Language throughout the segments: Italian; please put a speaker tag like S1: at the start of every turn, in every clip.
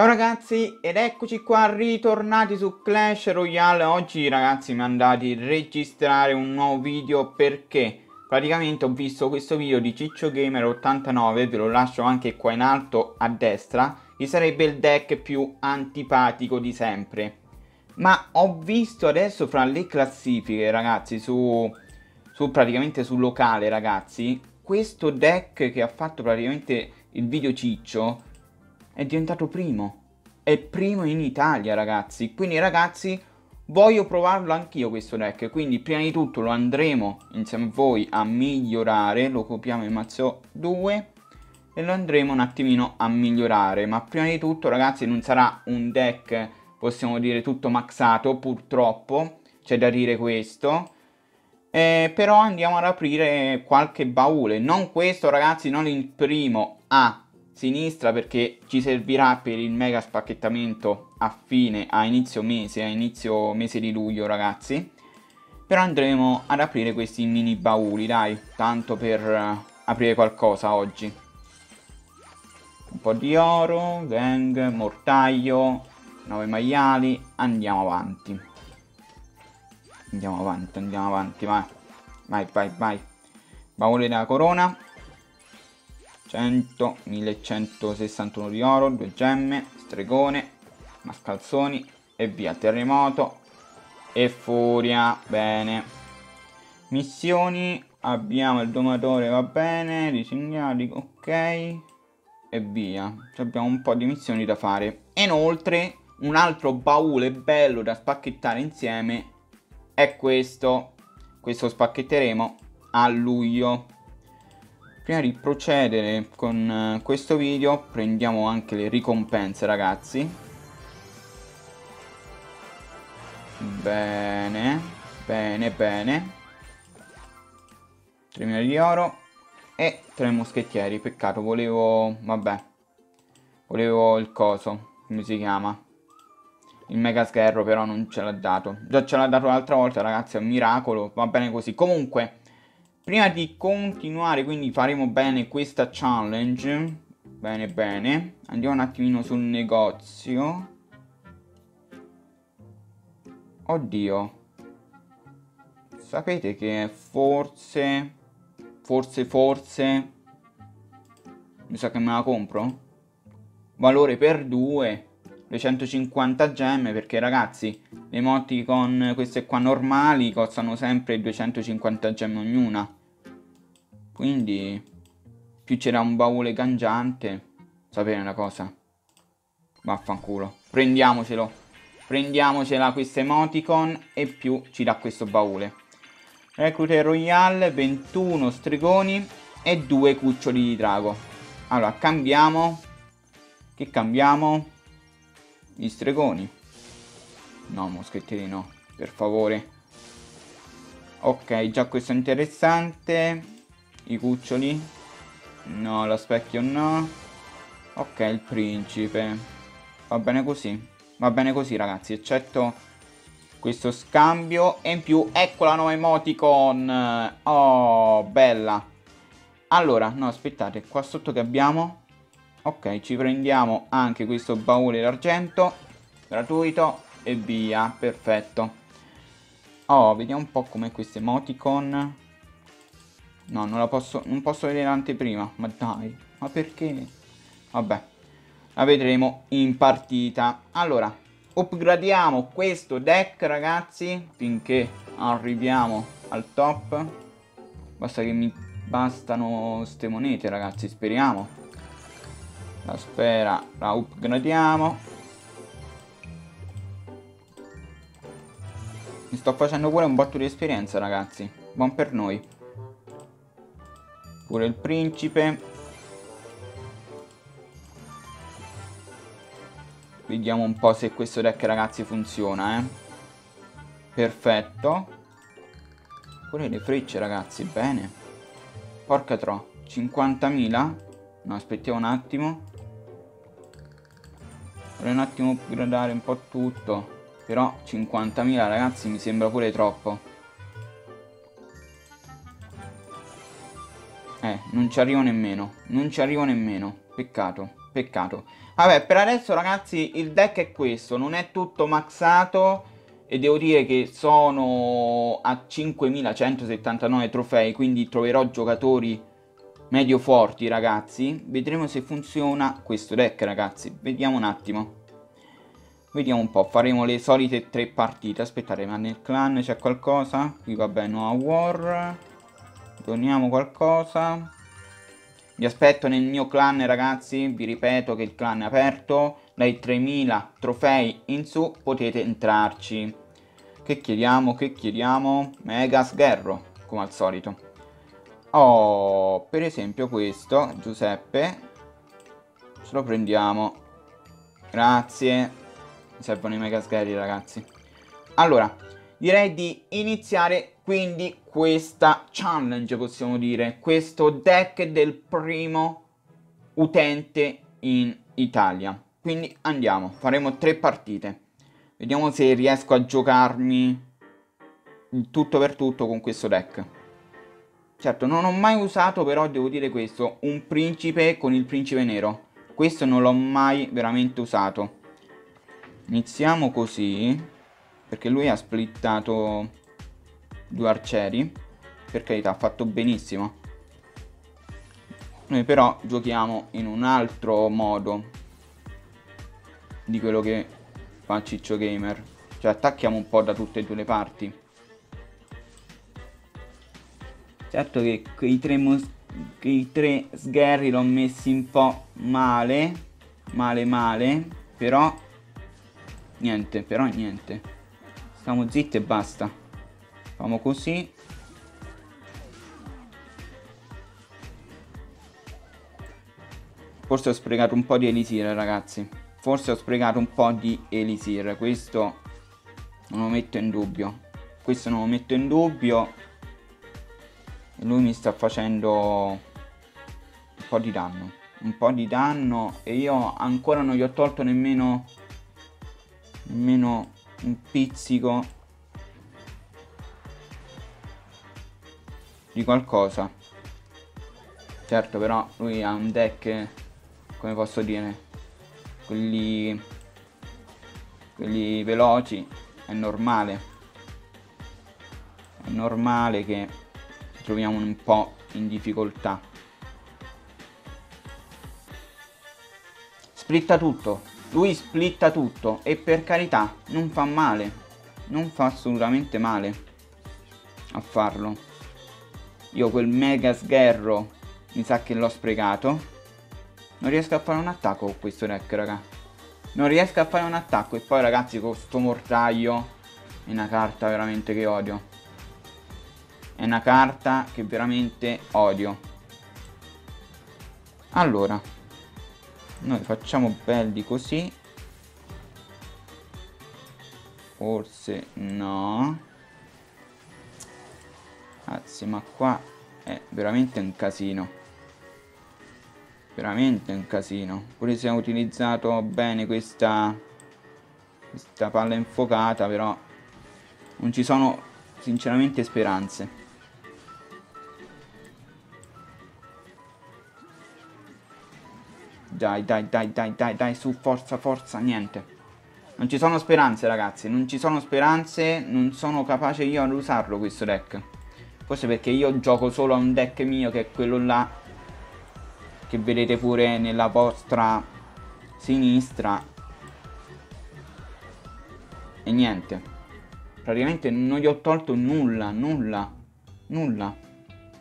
S1: Ciao ragazzi ed eccoci qua ritornati su Clash Royale. Oggi ragazzi mi andati a registrare un nuovo video perché praticamente ho visto questo video di Ciccio Gamer 89 Ve lo lascio anche qua in alto a destra Che sarebbe il deck più antipatico di sempre. Ma ho visto adesso fra le classifiche ragazzi su, su praticamente sul locale ragazzi Questo deck che ha fatto praticamente il video Ciccio è diventato primo. È primo in Italia, ragazzi. Quindi, ragazzi, voglio provarlo anch'io questo deck. Quindi, prima di tutto lo andremo insieme a voi a migliorare. Lo copiamo in mazzo 2 e lo andremo un attimino a migliorare. Ma prima di tutto, ragazzi, non sarà un deck, possiamo dire, tutto maxato, purtroppo. C'è da dire questo. Eh, però andiamo ad aprire qualche baule. Non questo, ragazzi, non il primo. Ah, sinistra perché ci servirà per il mega spacchettamento a fine, a inizio mese, a inizio mese di luglio ragazzi. Però andremo ad aprire questi mini bauli, dai, tanto per uh, aprire qualcosa oggi. Un po' di oro, gang, mortaio, 9 maiali, andiamo avanti. Andiamo avanti, andiamo avanti, vai. Vai, vai, vai. Baule della corona, 100, 1161 di oro, due gemme, stregone, mascalzoni e via, terremoto e furia, bene. Missioni, abbiamo il domatore, va bene, disegnati, ok, e via. Abbiamo un po' di missioni da fare. Inoltre, un altro baule bello da spacchettare insieme è questo. Questo spacchetteremo a luglio prima di procedere con eh, questo video prendiamo anche le ricompense ragazzi. Bene bene bene. 3 milioni di oro e 3 moschettieri peccato volevo vabbè volevo il coso come si chiama. Il mega scherro però non ce l'ha dato. Già ce l'ha dato l'altra volta ragazzi è un miracolo va bene così. Comunque Prima di continuare, quindi faremo bene questa challenge. Bene, bene. Andiamo un attimino sul negozio. Oddio. Sapete che forse... Forse, forse... Mi sa che me la compro? Valore per due. 250 gemme perché ragazzi le emoticon queste qua normali costano sempre 250 gemme ognuna. Quindi più c'era un baule cangiante sapere una cosa. Vaffanculo. Prendiamocelo. Prendiamocela questa emoticon e più ci dà questo baule. Reclute royale 21 stregoni e 2 cuccioli di drago. Allora cambiamo. Che cambiamo gli stregoni. No, moschettieri no, per favore. Ok, già questo è interessante. I cuccioli. No, lo specchio no. Ok, il principe. Va bene così. Va bene così, ragazzi, eccetto questo scambio. E in più, ecco la nuova emoticon. Oh, bella. Allora, no, aspettate, qua sotto che abbiamo? Ok ci prendiamo anche questo baule d'argento gratuito e via perfetto. Oh vediamo un po' come queste emoticon. No non la posso non posso vedere l'anteprima ma dai ma perché? Vabbè la vedremo in partita. Allora upgradiamo questo deck ragazzi finché arriviamo al top. Basta che mi bastano ste monete ragazzi speriamo la sfera la upgradiamo. Mi sto facendo pure un botto di esperienza ragazzi. Buon per noi. Pure il principe. Vediamo un po' se questo deck ragazzi funziona eh. Perfetto. Pure le frecce ragazzi bene. Porca tro 50.000 no aspettiamo un attimo vorrei un attimo upgradare un po' tutto però 50.000 ragazzi mi sembra pure troppo eh non ci arrivo nemmeno non ci arrivo nemmeno peccato peccato. Vabbè, per adesso ragazzi il deck è questo, non è tutto maxato e devo dire che sono a 5179 trofei, quindi troverò giocatori medio forti ragazzi. Vedremo se funziona questo deck ragazzi, vediamo un attimo. Vediamo un po', faremo le solite tre partite. Aspettate, ma nel clan c'è qualcosa? Qui vabbè, no a war. Doniamo qualcosa. Vi aspetto nel mio clan ragazzi, vi ripeto che il clan è aperto. Dai 3000 trofei in su potete entrarci. Che chiediamo? Che chiediamo? Mega sgherro, come al solito. Oh, per esempio questo, Giuseppe. Ce lo prendiamo. Grazie. Mi servono i mega sgherri, ragazzi. Allora, direi di iniziare quindi questa challenge, possiamo dire. Questo deck del primo utente in Italia. Quindi andiamo, faremo tre partite. Vediamo se riesco a giocarmi tutto per tutto con questo deck. Certo, non ho mai usato, però devo dire questo, un principe con il principe nero. Questo non l'ho mai veramente usato. Iniziamo così, perché lui ha splittato due arcieri. Per carità, ha fatto benissimo. Noi però giochiamo in un altro modo di quello che fa Ciccio Gamer. Cioè attacchiamo un po' da tutte e due le parti. Certo che quei tre, quei tre sgherri l'ho messi un po' male. Male male. Però niente, però niente. Stiamo zitti e basta. Facciamo così. Forse ho sprecato un po' di elisir ragazzi forse ho sprecato un po' di elisir questo non lo metto in dubbio questo non lo metto in dubbio lui mi sta facendo un po' di danno un po' di danno e io ancora non gli ho tolto nemmeno nemmeno un pizzico di qualcosa. Certo però lui ha un deck come posso dire quelli, quelli veloci è normale. È normale che troviamo un po' in difficoltà splitta tutto lui splitta tutto e per carità non fa male non fa assolutamente male a farlo io quel mega sgherro mi sa che l'ho sprecato non riesco a fare un attacco con questo deck, raga. Non riesco a fare un attacco. E poi, ragazzi, con sto mortaio è una carta veramente che odio. È una carta che veramente odio. Allora. Noi facciamo belli così. Forse no. Anzi, ma qua è veramente un casino veramente un casino pure se ho utilizzato bene questa questa palla infuocata però non ci sono sinceramente speranze dai dai dai dai dai dai su forza forza niente. Non ci sono speranze ragazzi non ci sono speranze non sono capace io ad usarlo questo deck. Forse perché io gioco solo a un deck mio che è quello là che vedete pure nella vostra sinistra. E niente. Praticamente non gli ho tolto nulla nulla nulla.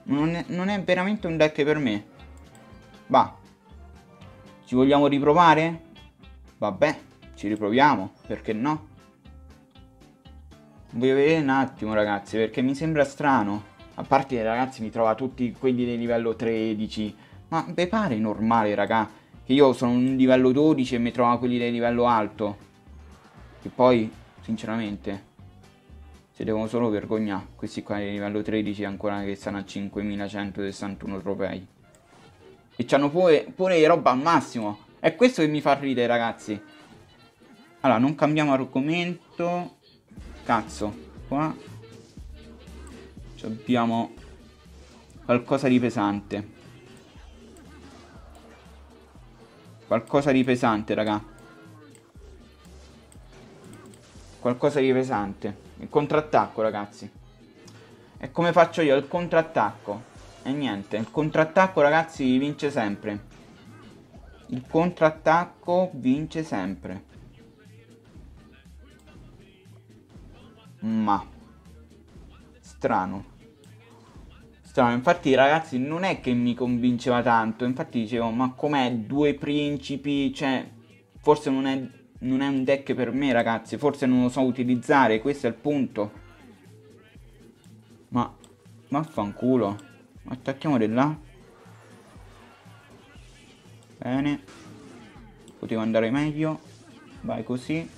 S1: Non è, non è veramente un deck per me. Va ci vogliamo riprovare? vabbè ci riproviamo perché no voglio vedere un attimo ragazzi perché mi sembra strano a parte che ragazzi mi trova tutti quelli di livello 13 ma vi pare normale, raga, che io sono un livello 12 e mi trovo quelli del livello alto? Che poi, sinceramente, si devono solo vergognare. Questi qua di livello 13 ancora che stanno a 5161 trofei. E c'hanno pure, pure roba al massimo. È questo che mi fa ridere, ragazzi. Allora, non cambiamo argomento. Cazzo, qua abbiamo qualcosa di pesante. Qualcosa di pesante, raga. Qualcosa di pesante. Il contrattacco, ragazzi. E come faccio io? Il contrattacco. E niente, il contrattacco, ragazzi, vince sempre. Il contrattacco vince sempre. Ma. Strano. Strano, infatti ragazzi non è che mi convinceva tanto, infatti dicevo ma com'è due principi, cioè forse non è, non è un deck per me ragazzi, forse non lo so utilizzare, questo è il punto. Ma, vaffanculo, attacchiamo di là. Bene, poteva andare meglio, vai così.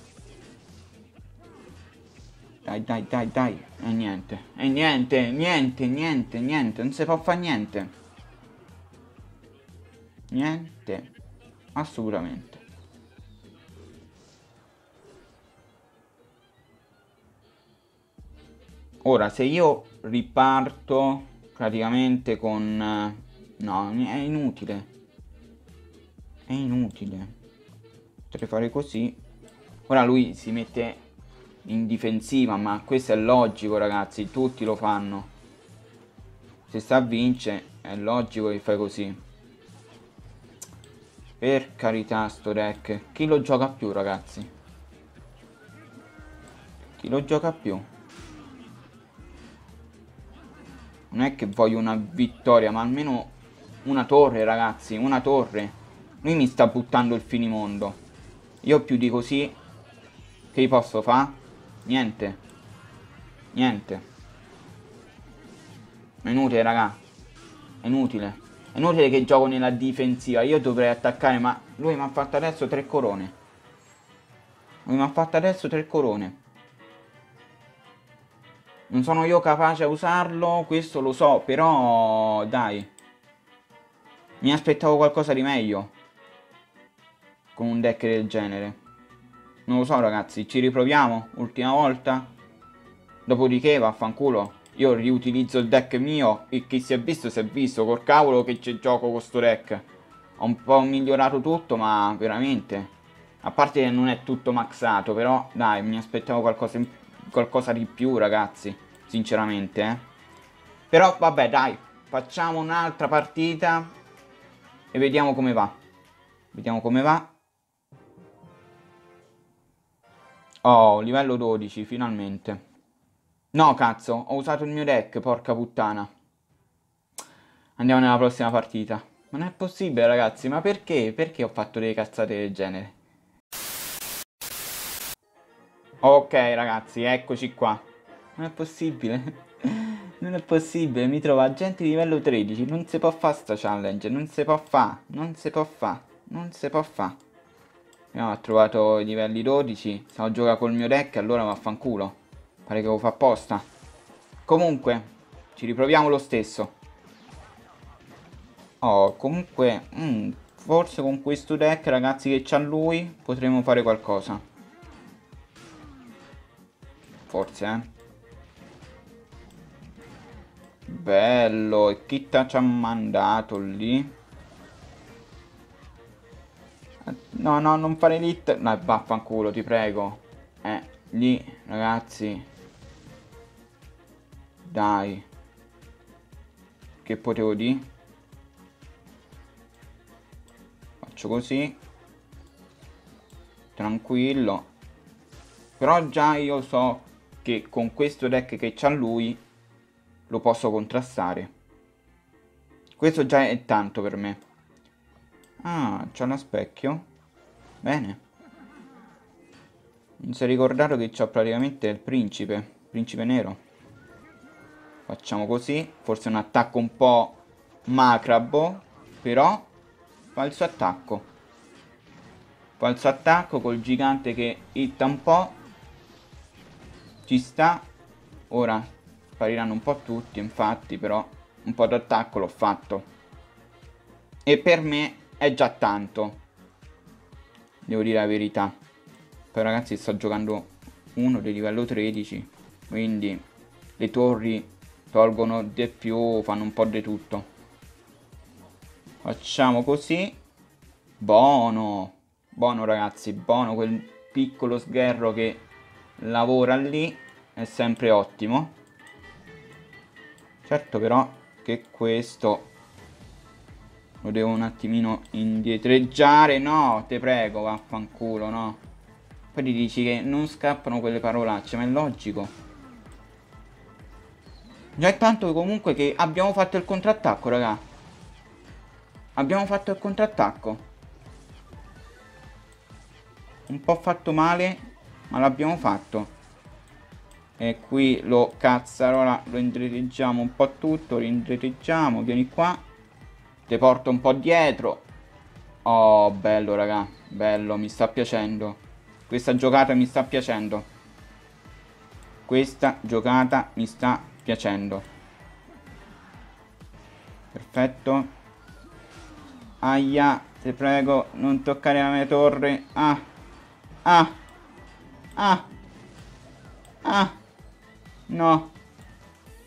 S1: Dai, dai, dai, dai. E niente. E niente, niente, niente, niente. Non si può fare niente. Niente. Assolutamente. Ora, se io riparto praticamente con... No, è inutile. È inutile. Potrei fare così. Ora lui si mette in difensiva, ma questo è logico ragazzi, tutti lo fanno. Se sta a vince è logico che fai così. Per carità sto deck, chi lo gioca più ragazzi? Chi lo gioca più? Non è che voglio una vittoria, ma almeno una torre ragazzi, una torre. Lui mi sta buttando il finimondo. Io più di così che posso fare? Niente. Niente. È inutile, raga. È inutile. È inutile che gioco nella difensiva. Io dovrei attaccare, ma lui mi ha fatto adesso tre corone. Lui mi ha fatto adesso tre corone. Non sono io capace a usarlo, questo lo so, però dai. Mi aspettavo qualcosa di meglio. Con un deck del genere. Non lo so ragazzi, ci riproviamo? Ultima volta? Dopodiché vaffanculo. Io riutilizzo il deck mio e chi si è visto si è visto. Col cavolo che ci gioco con sto deck. Ho un po' migliorato tutto ma veramente. A parte che non è tutto maxato però dai mi aspettavo qualcosa, qualcosa di più ragazzi. Sinceramente eh. Però vabbè dai. Facciamo un'altra partita. E vediamo come va. Vediamo come va. Oh, livello 12, finalmente. No, cazzo, ho usato il mio deck, porca puttana. Andiamo nella prossima partita. Ma non è possibile, ragazzi, ma perché? Perché ho fatto delle cazzate del genere? Ok, ragazzi, eccoci qua. Non è possibile. non è possibile, mi trovo a gente di livello 13. Non si può fare sta challenge, non si può fare, non si può fare, non si può fare. No, ho trovato i livelli 12. Stavo a giocare col mio deck, allora vaffanculo. Pare che lo fa apposta. Comunque, ci riproviamo lo stesso. Oh, comunque, mm, forse con questo deck, ragazzi, che c'ha lui, potremo fare qualcosa. Forse, eh. Bello, e chi ci ha mandato lì? No, no, non fare lit. No, vaffanculo, ti prego. Eh, lì, ragazzi. Dai. Che potevo dire? Faccio così. Tranquillo. Però già io so che con questo deck che c'ha lui lo posso contrastare. Questo già è tanto per me. Ah, c'è uno specchio. Bene. Mi si è ricordato che c'ho praticamente il principe. Principe nero. Facciamo così. Forse un attacco un po' macrabo. Però fa il suo attacco. Fa il suo attacco col gigante che hitta un po'. Ci sta. Ora spariranno un po' tutti, infatti, però un po' d'attacco l'ho fatto. E per me è già tanto. Devo dire la verità. Poi ragazzi sto giocando uno di livello 13. Quindi le torri tolgono di più, fanno un po' di tutto. Facciamo così. Buono, buono ragazzi, buono quel piccolo sgherro che lavora lì, è sempre ottimo. Certo però che questo lo devo un attimino indietreggiare. No, te prego, vaffanculo, no. Poi ti dici che non scappano quelle parolacce, ma è logico. Già è tanto comunque che abbiamo fatto il contrattacco, raga. Abbiamo fatto il contrattacco. Un po' fatto male, ma l'abbiamo fatto. E qui lo cazzarola, lo indirizziamo un po' tutto, lo indirizziamo, vieni qua. Te porto un po' dietro. Oh, bello, raga. Bello, mi sta piacendo. Questa giocata mi sta piacendo. Questa giocata mi sta piacendo. Perfetto. Aia, ti prego, non toccare la mia torre. Ah. Ah. Ah. Ah. No.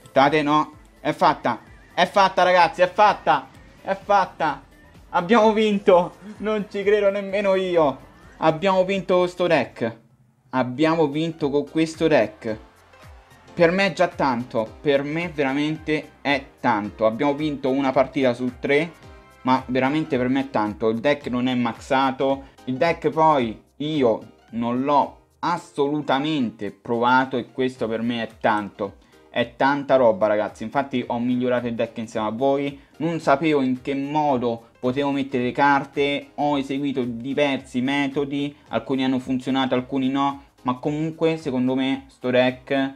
S1: Aspettate, no. È fatta. È fatta, ragazzi, è fatta. È fatta! Abbiamo vinto! Non ci credo nemmeno io! Abbiamo vinto questo deck! Abbiamo vinto con questo deck! Per me è già tanto, per me veramente è tanto. Abbiamo vinto una partita su tre, ma veramente per me è tanto. Il deck non è maxato, il deck poi io non l'ho assolutamente provato e questo per me è tanto. È tanta roba ragazzi. Infatti ho migliorato il deck insieme a voi. Non sapevo in che modo potevo mettere le carte. Ho eseguito diversi metodi. Alcuni hanno funzionato alcuni no. Ma comunque secondo me sto deck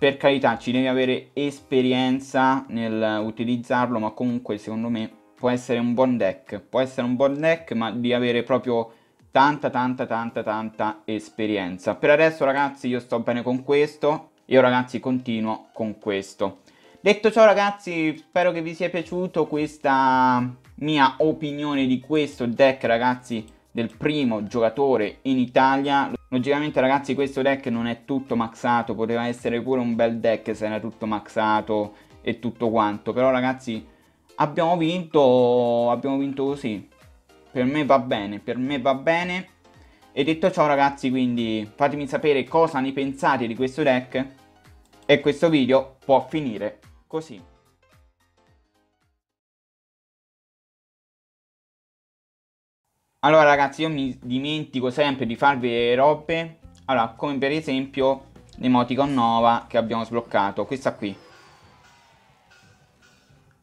S1: per carità ci devi avere esperienza nel utilizzarlo ma comunque secondo me può essere un buon deck. Può essere un buon deck ma di avere proprio tanta tanta tanta tanta esperienza per adesso ragazzi io sto bene con questo io ragazzi continuo con questo. Detto ciò ragazzi, spero che vi sia piaciuto questa mia opinione di questo deck ragazzi del primo giocatore in Italia. Logicamente ragazzi questo deck non è tutto maxato, poteva essere pure un bel deck se era tutto maxato e tutto quanto. Però ragazzi abbiamo vinto, abbiamo vinto così. Per me va bene, per me va bene. E detto ciò ragazzi quindi fatemi sapere cosa ne pensate di questo deck. E questo video può finire così. Allora ragazzi io mi dimentico sempre di farvi le robe. Allora come per esempio l'emoticon Nova che abbiamo sbloccato. Questa qui.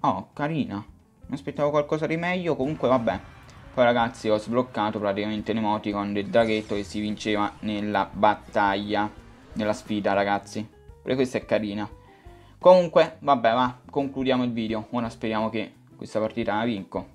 S1: Oh carina. Mi aspettavo qualcosa di meglio. Comunque vabbè Poi ragazzi ho sbloccato praticamente l'emoticon del draghetto che si vinceva nella battaglia Nella sfida ragazzi pure questa è carina. Comunque, vabbè, va, concludiamo il video. Ora speriamo che questa partita la vinco.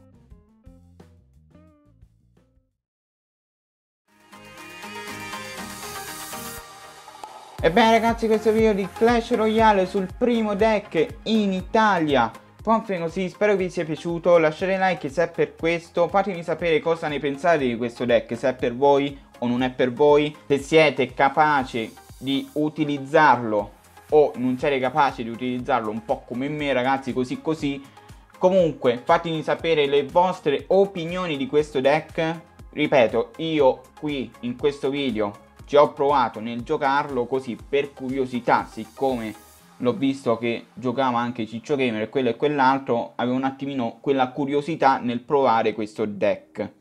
S1: Ebbene ragazzi questo video di Clash Royale sul primo deck in Italia Buon così, spero vi sia piaciuto, lasciate like se è per questo, fatemi sapere cosa ne pensate di questo deck, se è per voi o non è per voi, se siete capaci di utilizzarlo o non siete capaci di utilizzarlo un po' come me ragazzi così così. Comunque fatemi sapere le vostre opinioni di questo deck. Ripeto io qui in questo video ci ho provato nel giocarlo così per curiosità siccome l'ho visto che giocava anche Ciccio Gamer e quello e quell'altro avevo un attimino quella curiosità nel provare questo deck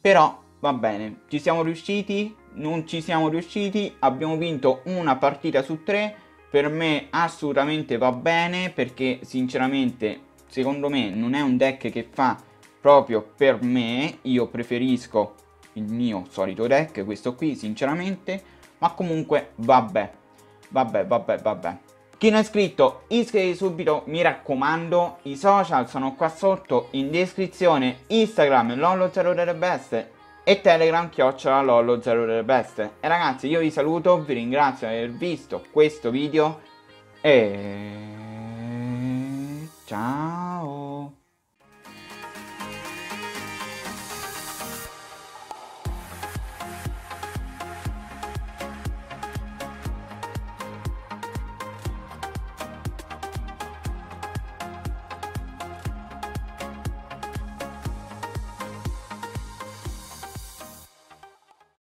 S1: però va bene ci siamo riusciti non ci siamo riusciti abbiamo vinto una partita su tre per me assolutamente va bene perché sinceramente secondo me non è un deck che fa proprio per me, io preferisco il mio solito deck, questo qui sinceramente, ma comunque vabbè, vabbè, vabbè, vabbè. Chi non è iscritto iscriviti subito, mi raccomando, i social sono qua sotto in descrizione, Instagram lollo0 delle e Telegram chiocciola lollo 0 delle. E ragazzi io vi saluto, vi ringrazio di aver visto questo video e ciao.